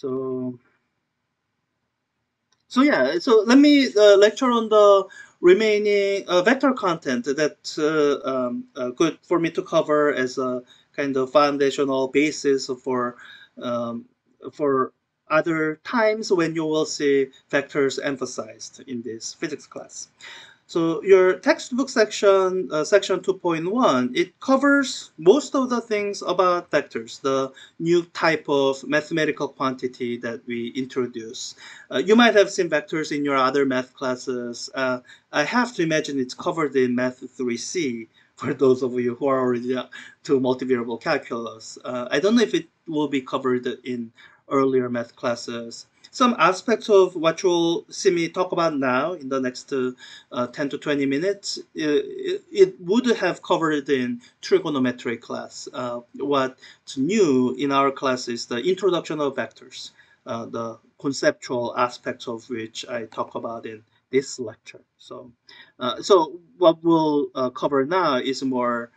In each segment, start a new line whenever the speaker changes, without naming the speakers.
So, so yeah, so let me uh, lecture on the remaining uh, vector content that's uh, um, uh, good for me to cover as a kind of foundational basis for um, for other times when you will see vectors emphasized in this physics class. So your textbook section, uh, section 2.1, it covers most of the things about vectors, the new type of mathematical quantity that we introduce. Uh, you might have seen vectors in your other math classes. Uh, I have to imagine it's covered in Math 3C for those of you who are already to multivariable calculus. Uh, I don't know if it will be covered in earlier math classes some aspects of what you'll see me talk about now in the next uh, 10 to 20 minutes, it, it, would have covered in trigonometry class. Uh, what's new in our class is the introduction of vectors, uh, the conceptual aspects of which I talk about in this lecture. So, uh, so what we'll uh, cover now is more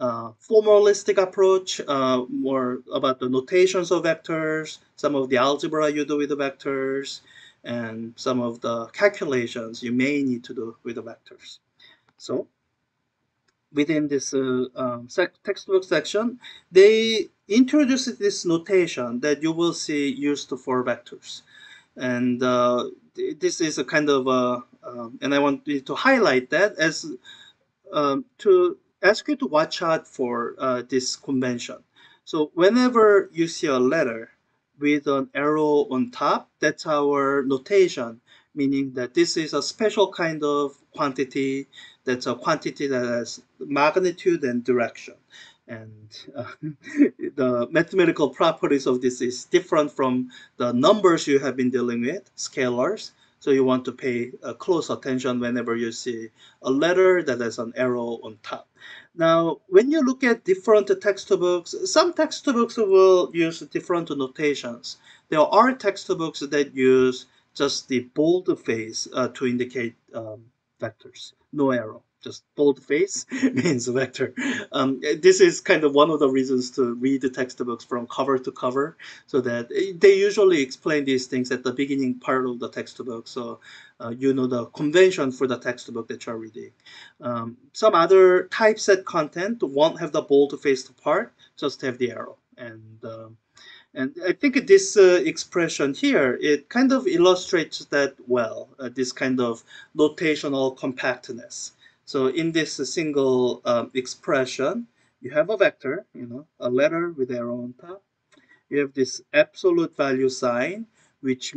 uh, formalistic approach, uh, more about the notations of vectors, some of the algebra you do with the vectors, and some of the calculations you may need to do with the vectors. So within this uh, um, textbook section, they introduce this notation that you will see used for vectors. And uh, this is a kind of, a, um, and I want to highlight that as um, to ask you to watch out for uh, this convention. So whenever you see a letter with an arrow on top, that's our notation, meaning that this is a special kind of quantity. That's a quantity that has magnitude and direction. And uh, the mathematical properties of this is different from the numbers you have been dealing with, scalars. So you want to pay close attention whenever you see a letter that has an arrow on top. Now, when you look at different textbooks, some textbooks will use different notations. There are textbooks that use just the bold face uh, to indicate um, vectors, no arrow just boldface means vector. Um, this is kind of one of the reasons to read the textbooks from cover to cover, so that they usually explain these things at the beginning part of the textbook, so uh, you know the convention for the textbook that you're reading. Um, some other typeset content won't have the bold-faced part, just have the arrow. And um, and I think this uh, expression here, it kind of illustrates that well, uh, this kind of notational compactness. So in this single um, expression, you have a vector, you know, a letter with arrow on top. You have this absolute value sign, which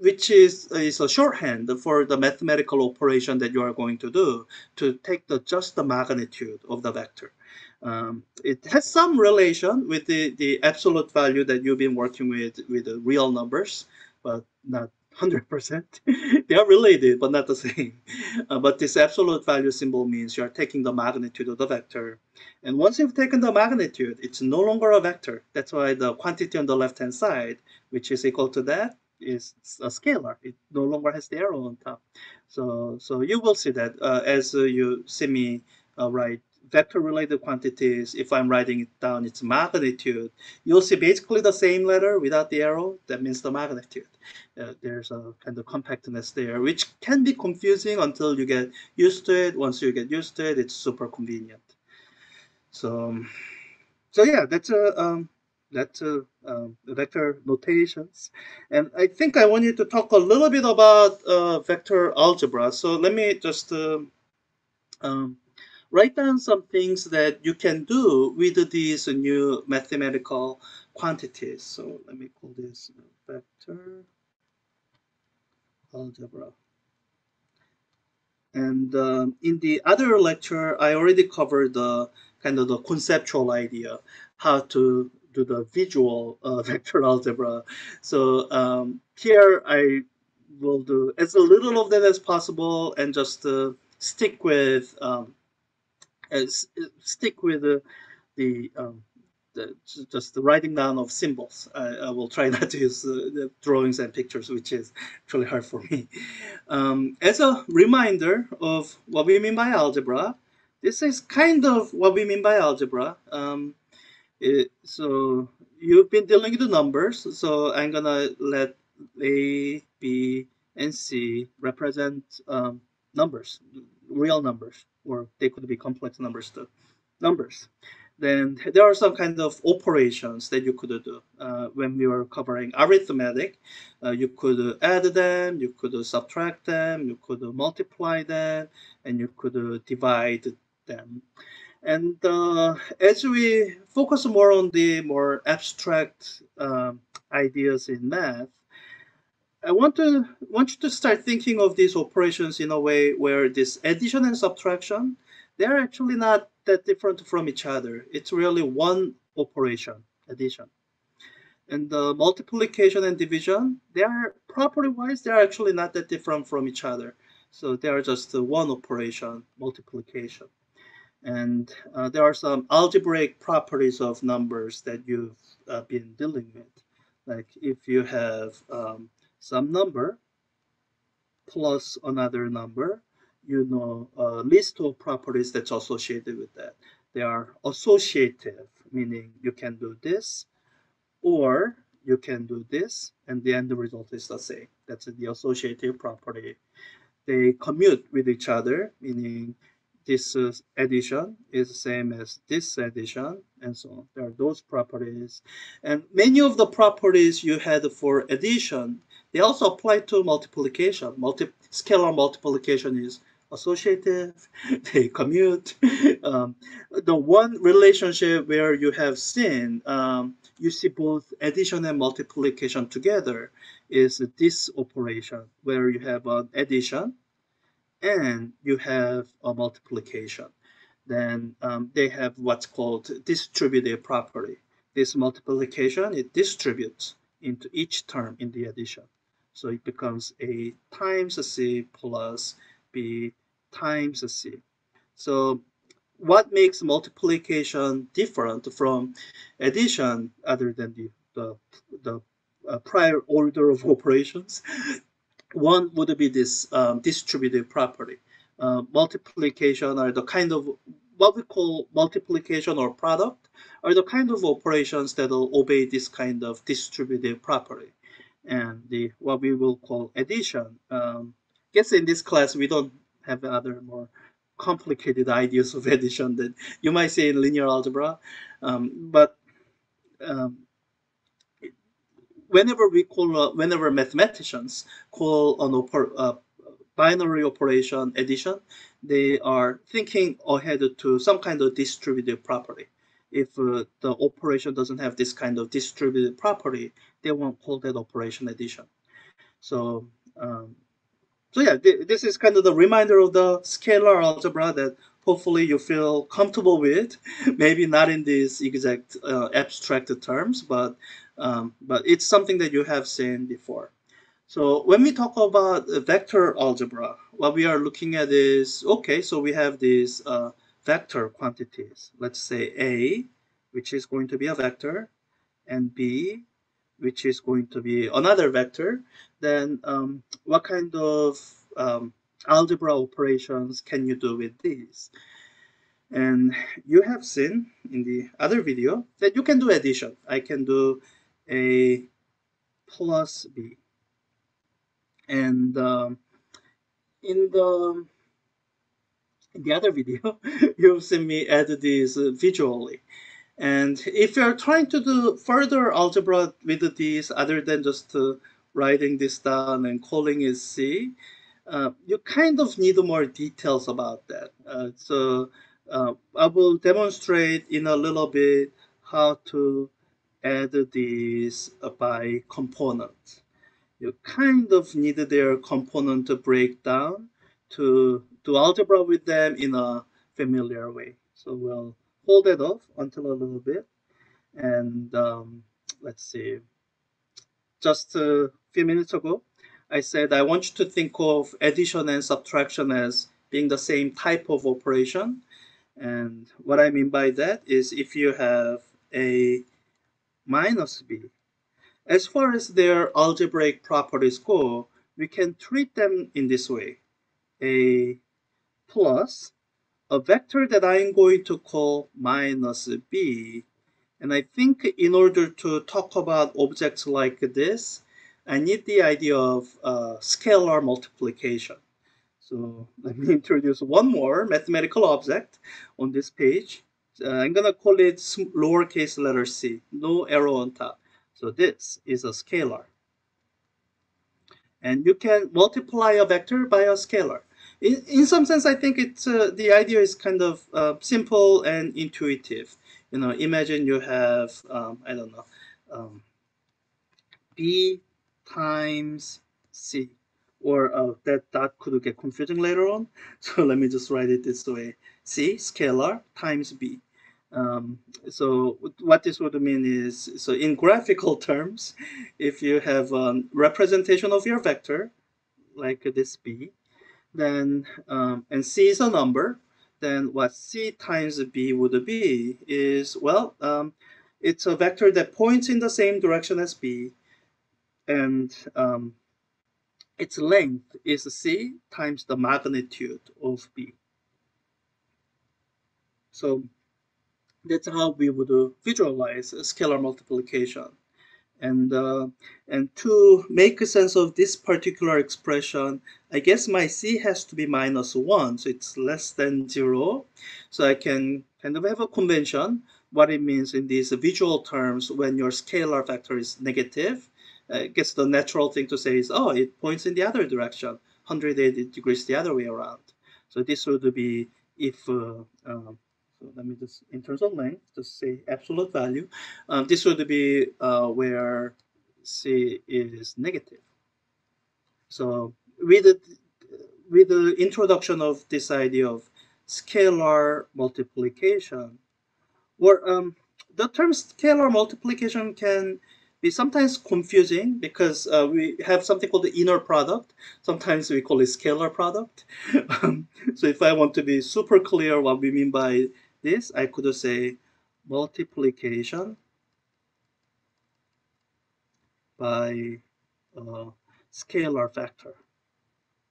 which is is a shorthand for the mathematical operation that you are going to do to take the just the magnitude of the vector. Um, it has some relation with the the absolute value that you've been working with with the real numbers, but not 100%. they are related, but not the same. Uh, but this absolute value symbol means you are taking the magnitude of the vector. And once you've taken the magnitude, it's no longer a vector. That's why the quantity on the left-hand side, which is equal to that, is a scalar. It no longer has the arrow on top. So, so you will see that uh, as uh, you see me uh, write vector-related quantities, if I'm writing it down, its magnitude, you'll see basically the same letter without the arrow. That means the magnitude. Uh, there's a kind of compactness there, which can be confusing until you get used to it. Once you get used to it, it's super convenient. So, so yeah, that's a um, that's a um, vector notations. And I think I wanted to talk a little bit about uh, vector algebra. So let me just uh, um, write down some things that you can do with these new mathematical quantities. So let me call this vector algebra. And um, in the other lecture, I already covered the kind of the conceptual idea, how to do the visual uh, vector algebra. So um, here I will do as little of that as possible and just uh, stick with um, as, stick with the, the um, the, just the writing down of symbols. I, I will try not to use uh, the drawings and pictures, which is actually hard for me. Um, as a reminder of what we mean by algebra, this is kind of what we mean by algebra. Um, it, so you've been dealing with numbers, so I'm gonna let A, B, and C represent um, numbers, real numbers, or they could be complex numbers too. Numbers. Then there are some kind of operations that you could do uh, when we were covering arithmetic. Uh, you could add them, you could subtract them, you could multiply them, and you could divide them. And uh, as we focus more on the more abstract um, ideas in math, I want to want you to start thinking of these operations in a way where this addition and subtraction, they're actually not that different from each other. It's really one operation, addition. And the multiplication and division, they are property-wise, they're actually not that different from each other. So they are just one operation, multiplication. And uh, there are some algebraic properties of numbers that you've uh, been dealing with. Like if you have um, some number plus another number, you know a list of properties that's associated with that. They are associative, meaning you can do this or you can do this and the end result is the same. That's the associative property. They commute with each other, meaning this uh, addition is the same as this addition and so on. There are those properties. And many of the properties you had for addition, they also apply to multiplication. Multi scalar multiplication is associative, they commute. Um, the one relationship where you have seen, um, you see both addition and multiplication together is this operation where you have an addition and you have a multiplication. Then um, they have what's called distributive property. This multiplication, it distributes into each term in the addition. So it becomes a times C plus B times C. So what makes multiplication different from addition other than the, the, the uh, prior order of operations? One would be this um, distributive property. Uh, multiplication are the kind of what we call multiplication or product are the kind of operations that will obey this kind of distributive property. And the what we will call addition. Um, guess in this class we don't have other more complicated ideas of addition that you might see in linear algebra. Um, but um, whenever we call, uh, whenever mathematicians call an oper uh, binary operation addition, they are thinking ahead to some kind of distributive property. If uh, the operation doesn't have this kind of distributive property, they won't call that operation addition. So um, so yeah, th this is kind of the reminder of the scalar algebra that hopefully you feel comfortable with. Maybe not in these exact uh, abstract terms, but um, but it's something that you have seen before. So when we talk about vector algebra, what we are looking at is, okay, so we have these uh, vector quantities. Let's say A, which is going to be a vector, and B, which is going to be another vector, then um, what kind of um, algebra operations can you do with these? And you have seen in the other video that you can do addition. I can do a plus b. And um, in the in the other video, you've seen me add these visually. And if you're trying to do further algebra with these other than just uh, writing this down and calling it C, uh, you kind of need more details about that. Uh, so uh, I will demonstrate in a little bit how to add these by component. You kind of need their component breakdown to do algebra with them in a familiar way. So we'll hold it off until a little bit. And um, let's see, just a few minutes ago, I said I want you to think of addition and subtraction as being the same type of operation. And what I mean by that is if you have a minus b, as far as their algebraic properties go, we can treat them in this way. A plus a vector that I'm going to call minus b And I think in order to talk about objects like this, I need the idea of uh, scalar multiplication. So let me introduce one more mathematical object on this page. Uh, I'm gonna call it lowercase letter c, no arrow on top. So this is a scalar. And you can multiply a vector by a scalar. In, in some sense, I think it's uh, the idea is kind of uh, simple and intuitive. You know, imagine you have, um, I don't know, um, b times c or uh, that that could get confusing later on. So let me just write it this way: c scalar times b. Um, so what this would mean is, so in graphical terms, if you have a representation of your vector, like this b, then um, and c is a number, then what c times b would be is well, um, it's a vector that points in the same direction as b, and um, its length is c times the magnitude of b. So that's how we would uh, visualize scalar multiplication. And, uh, and to make sense of this particular expression, I guess my c has to be minus 1, so it's less than 0. So I can kind of have a convention, what it means in these visual terms when your scalar factor is negative. I guess the natural thing to say is, oh, it points in the other direction, 180 degrees the other way around. So this would be if, uh, um, so let me just, in terms of length, just say absolute value. Um, this would be uh, where C is negative. So with the, with the introduction of this idea of scalar multiplication, or um, the term scalar multiplication can be sometimes confusing because uh, we have something called the inner product. Sometimes we call it scalar product. um, so if I want to be super clear what we mean by this, I could say multiplication by a scalar factor.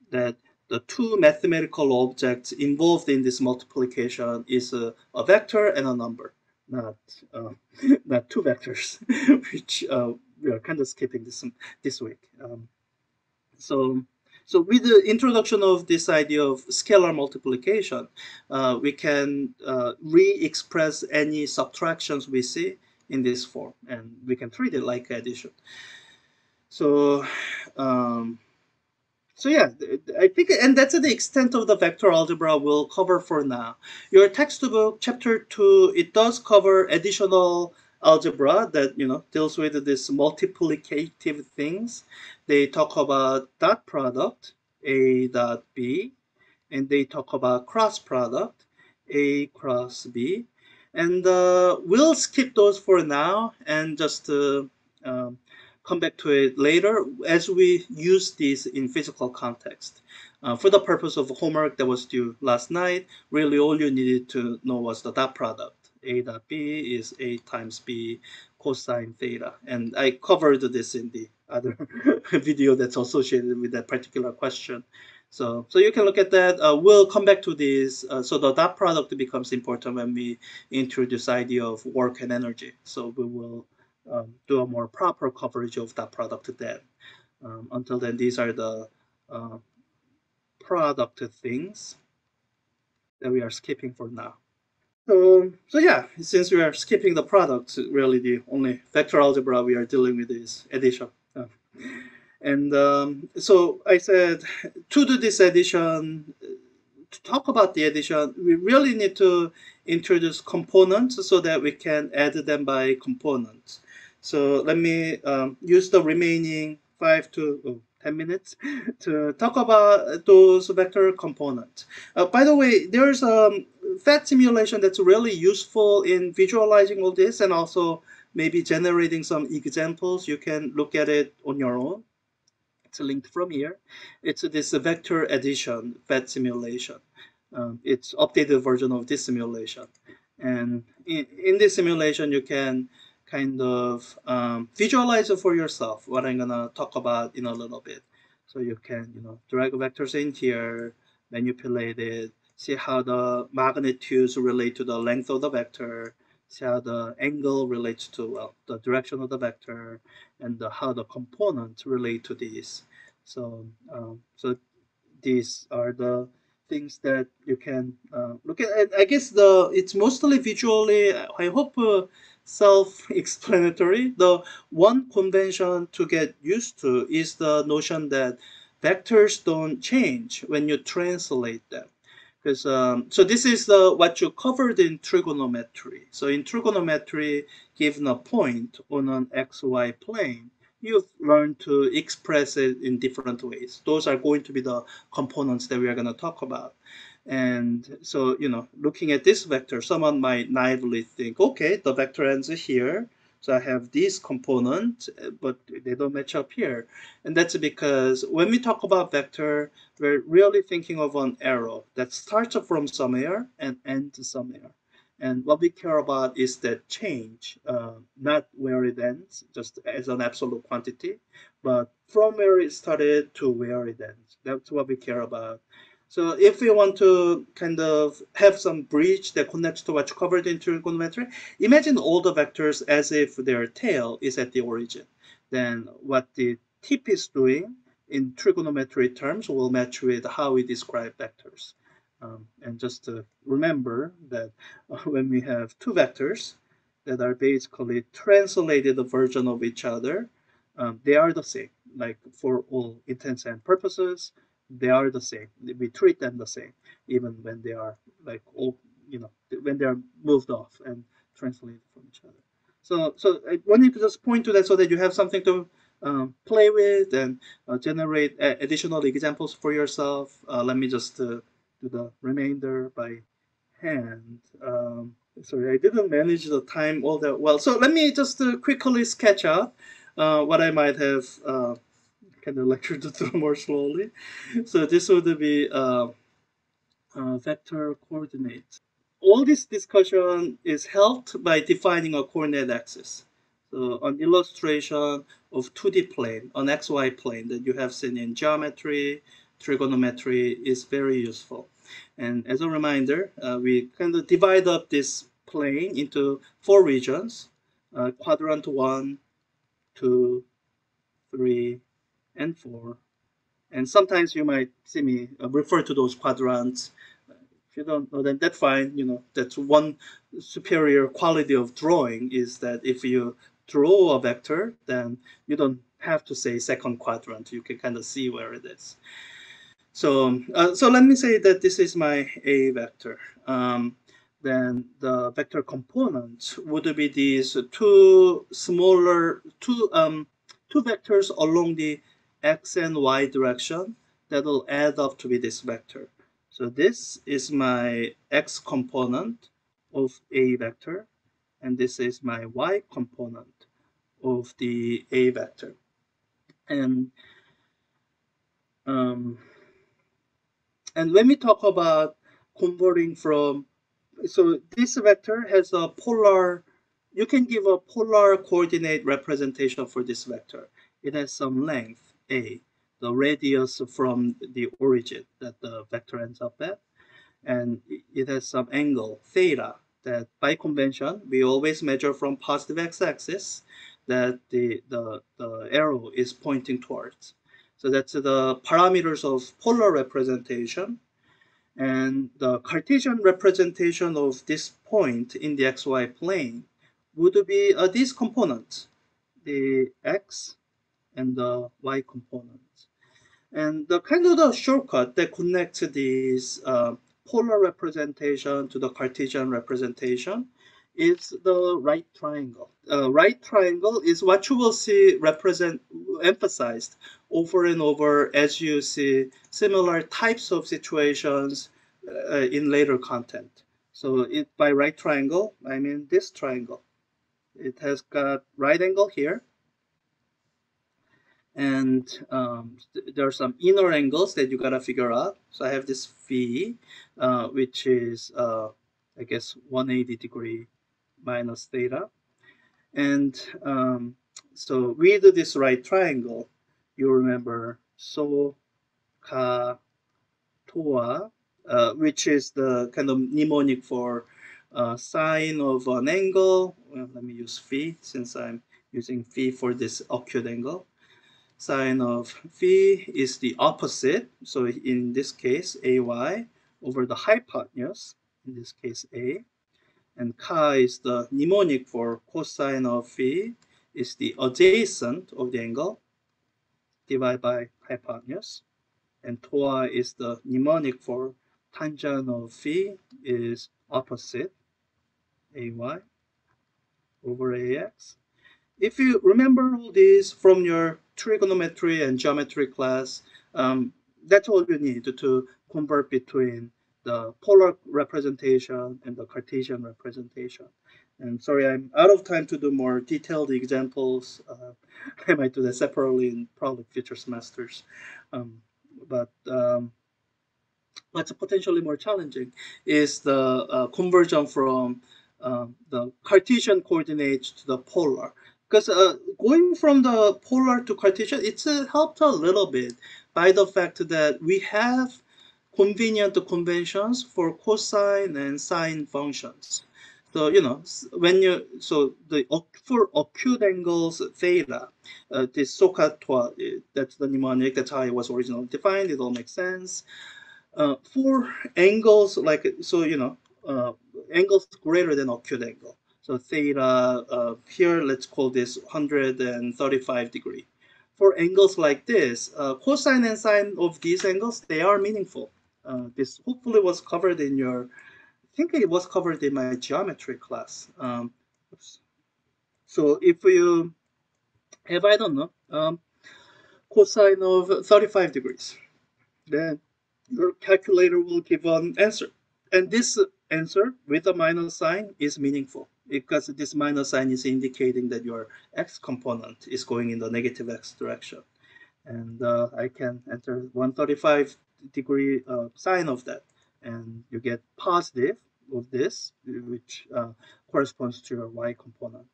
That the two mathematical objects involved in this multiplication is a, a vector and a number not uh, not two vectors, which uh, we are kind of skipping this this week. Um, so. So with the introduction of this idea of scalar multiplication, uh, we can uh, re-express any subtractions we see in this form, and we can treat it like addition. So um, so yeah, I think, and that's the extent of the vector algebra we'll cover for now. Your textbook, chapter two, it does cover additional algebra that, you know, deals with this multiplicative things. They talk about dot product, A dot B, and they talk about cross product, A cross B. And uh, we'll skip those for now and just uh, um, come back to it later as we use these in physical context. Uh, for the purpose of homework that was due last night, really all you needed to know was the dot product. A dot B is A times B cosine theta. And I covered this in the other video that's associated with that particular question. So, so you can look at that. Uh, we'll come back to this. Uh, so the dot product becomes important when we introduce idea of work and energy. So we will um, do a more proper coverage of that product then. Um, until then, these are the uh, product things that we are skipping for now. So, so yeah, since we are skipping the products, really the only vector algebra we are dealing with is addition. And um, so I said to do this addition, to talk about the addition, we really need to introduce components so that we can add them by components. So let me um, use the remaining five to oh, 10 minutes to talk about those vector components. Uh, by the way, there's a PhET simulation that's really useful in visualizing all this and also maybe generating some examples. You can look at it on your own. It's linked from here. It's this vector addition PhET simulation. Um, it's updated version of this simulation. And in, in this simulation, you can kind of um, visualize it for yourself what I'm gonna talk about in a little bit. So you can, you know, drag vectors in here, manipulate it, see how the magnitudes relate to the length of the vector, see how the angle relates to well the direction of the vector and the, how the components relate to these. So um, so these are the things that you can uh, look at. And I guess the it's mostly visually. I hope uh, self-explanatory. The one convention to get used to is the notion that vectors don't change when you translate them. Because um, so this is the what you covered in trigonometry. So in trigonometry, given a point on an xy plane, you've learned to express it in different ways. Those are going to be the components that we are going to talk about. And so, you know, looking at this vector, someone might naively think, okay, the vector ends here. So I have these components, but they don't match up here. And that's because when we talk about vector, we're really thinking of an arrow that starts from somewhere and ends somewhere. And what we care about is that change, uh, not where it ends, just as an absolute quantity, but from where it started to where it ends. That's what we care about. So if we want to kind of have some bridge that connects to what you covered in trigonometry, imagine all the vectors as if their tail is at the origin. Then what the tip is doing in trigonometry terms will match with how we describe vectors. Um, and just remember that uh, when we have two vectors that are basically translated version of each other, um, they are the same. Like for all intents and purposes, they are the same. We treat them the same, even when they are like all you know when they are moved off and translated from each other. So so I wanted to just point to that so that you have something to um, play with and uh, generate additional examples for yourself. Uh, let me just uh, do the remainder by hand. Um, sorry, I didn't manage the time all that well. So let me just uh, quickly sketch out uh, what I might have uh, kind of lectured through more slowly. So this would be uh, uh, vector coordinates. All this discussion is helped by defining a coordinate axis. So an illustration of 2D plane, an XY plane that you have seen in geometry, trigonometry is very useful. And as a reminder, uh, we kind of divide up this plane into four regions, uh, quadrant one, two, three, and 4. And sometimes you might see me uh, refer to those quadrants. If you don't know them, that's fine. You know, that's one superior quality of drawing is that if you draw a vector, then you don't have to say second quadrant. You can kind of see where it is. So, uh, so let me say that this is my A vector. Um, then the vector components would be these two smaller, two, um, two vectors along the x and y direction that will add up to be this vector. So this is my x component of a vector, and this is my y component of the a vector. And um, and when we talk about converting from, so this vector has a polar, you can give a polar coordinate representation for this vector. It has some length a, the radius from the origin that the vector ends up at. And it has some angle, theta, that by convention, we always measure from positive x-axis that the, the, the arrow is pointing towards. So that's the parameters of polar representation. And the Cartesian representation of this point in the xy plane would be uh, these components, the x, and the y components. And the kind of the shortcut that connects these uh, polar representation to the Cartesian representation is the right triangle. Uh, right triangle is what you will see represent emphasized over and over as you see similar types of situations uh, in later content. So it, by right triangle, I mean this triangle. It has got right angle here, and um, there are some inner angles that you gotta figure out. So I have this phi, uh, which is uh, I guess 180 degree minus theta, and um, so with this right triangle, you remember so ka toa, uh, which is the kind of mnemonic for uh, sine of an angle. Well, let me use phi since I'm using phi for this acute angle. Sine of phi is the opposite. So in this case, ay over the hypotenuse, in this case a. And chi is the mnemonic for cosine of phi is the adjacent of the angle divided by hypotenuse. And toi is the mnemonic for tangent of phi is opposite ay over ax. If you remember all these from your trigonometry and geometry class, um, that's all you need to convert between the polar representation and the Cartesian representation. And sorry, I'm out of time to do more detailed examples. Uh, I might do that separately in probably future semesters. Um, but um, what's potentially more challenging is the uh, conversion from um, the Cartesian coordinates to the polar. Because uh, going from the polar to Cartesian, it's uh, helped a little bit by the fact that we have convenient conventions for cosine and sine functions. So, you know, when you, so the for acute angles theta, uh, this SOHCAHTOA, uh, that's the mnemonic, that's how it was originally defined, it all makes sense. Uh, for angles like, so, you know, uh, angles greater than acute angle. So theta, uh, here, let's call this 135 degree. For angles like this, uh, cosine and sine of these angles, they are meaningful. Uh, this hopefully was covered in your, I think it was covered in my geometry class. Um, so if you have, I don't know, um, cosine of 35 degrees, then your calculator will give an answer. And this answer with a minus sign is meaningful because this minus sign is indicating that your x component is going in the negative x direction. And uh, I can enter 135 degree uh, sine of that. And you get positive of this, which uh, corresponds to your y component.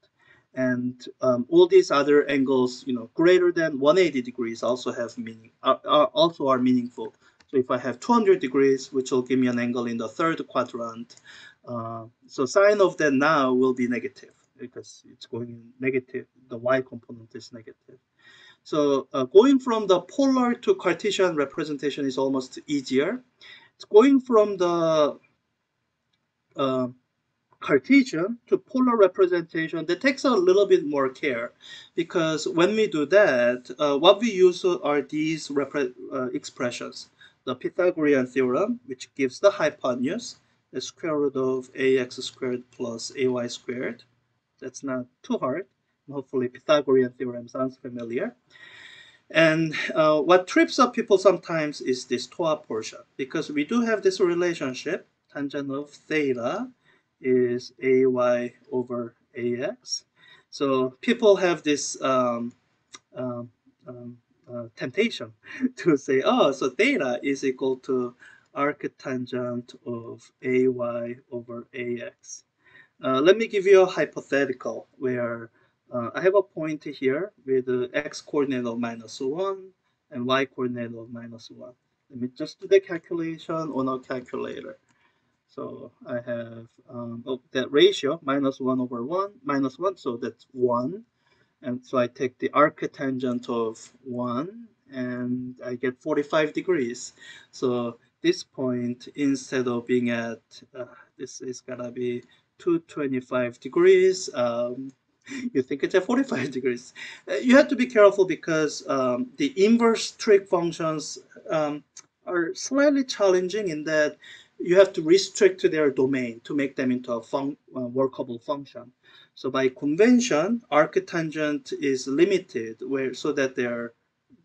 And um, all these other angles, you know, greater than 180 degrees also have meaning, are, are also are meaningful. So if I have 200 degrees, which will give me an angle in the third quadrant, uh, so sine of that now will be negative because it's going in negative. The y component is negative. So uh, going from the polar to Cartesian representation is almost easier. It's going from the uh, Cartesian to polar representation that takes a little bit more care because when we do that, uh, what we use are these uh, expressions the Pythagorean theorem, which gives the hypotenuse, the square root of ax squared plus ay squared. That's not too hard. Hopefully Pythagorean theorem sounds familiar. And uh, what trips up people sometimes is this TOA portion, because we do have this relationship, tangent of theta is ay over ax. So people have this um, um, um, uh, temptation to say, oh, so theta is equal to arctangent of ay over ax. Uh, let me give you a hypothetical where uh, I have a point here with the x coordinate of minus 1 and y coordinate of minus 1. Let me just do the calculation on a calculator. So I have um, oh, that ratio, minus 1 over 1, minus 1, so that's 1 and so I take the arctangent of 1 and I get 45 degrees. So this point, instead of being at, uh, this is gonna be 225 degrees, um, you think it's at 45 degrees. Uh, you have to be careful because um, the inverse trig functions um, are slightly challenging in that you have to restrict their domain to make them into a fun uh, workable function. So by convention, arctangent is limited where so that their,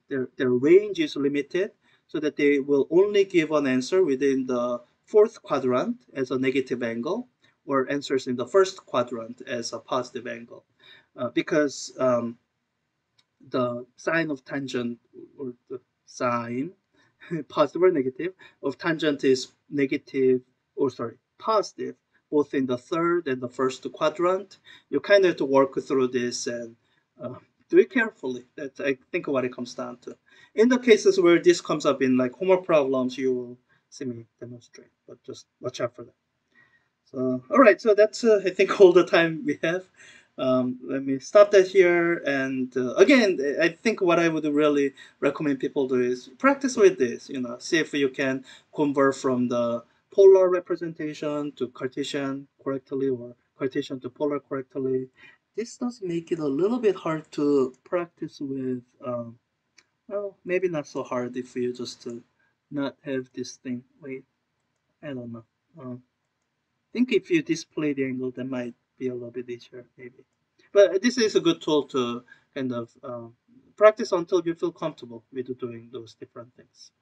their, their range is limited so that they will only give an answer within the fourth quadrant as a negative angle or answers in the first quadrant as a positive angle. Uh, because um, the sign of tangent or the sign, positive or negative, of tangent is negative, or sorry, positive both in the third and the first quadrant. You kind of have to work through this and uh, do it carefully. That's I think what it comes down to. In the cases where this comes up in like homework problems, you will see me demonstrate, but just watch out for that. So, all right, so that's uh, I think all the time we have. Um, let me stop that here. And uh, again, I think what I would really recommend people do is practice with this. You know, see if you can convert from the polar representation to Cartesian correctly or Cartesian to polar correctly. This does make it a little bit hard to practice with. Um, well, maybe not so hard if you just uh, not have this thing. Wait, I don't know. Um, I think if you display the angle, that might be a little bit easier, maybe. But this is a good tool to kind of um, practice until you feel comfortable with doing those different things.